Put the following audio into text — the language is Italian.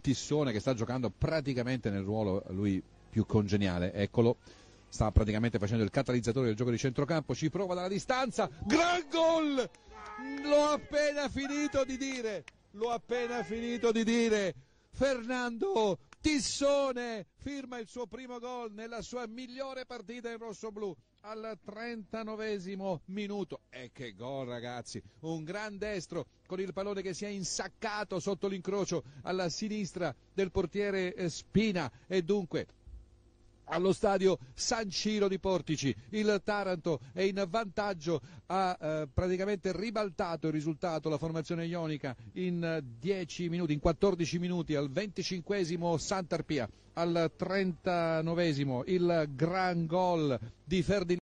Tissone che sta giocando praticamente nel ruolo lui più congeniale, eccolo, sta praticamente facendo il catalizzatore del gioco di centrocampo, ci prova dalla distanza, gran gol! L'ho appena finito di dire, l'ho appena finito di dire, Fernando Tissone firma il suo primo gol nella sua migliore partita in rosso-blu al 39 minuto. E che gol ragazzi, un gran destro con il pallone che si è insaccato sotto l'incrocio alla sinistra del portiere eh, Spina e dunque allo stadio San Ciro di Portici. Il Taranto è in vantaggio, ha eh, praticamente ribaltato il risultato, la formazione ionica in 10 minuti, in 14 minuti al 25 Sant'Arpia, al 39 il gran gol di Ferdinando.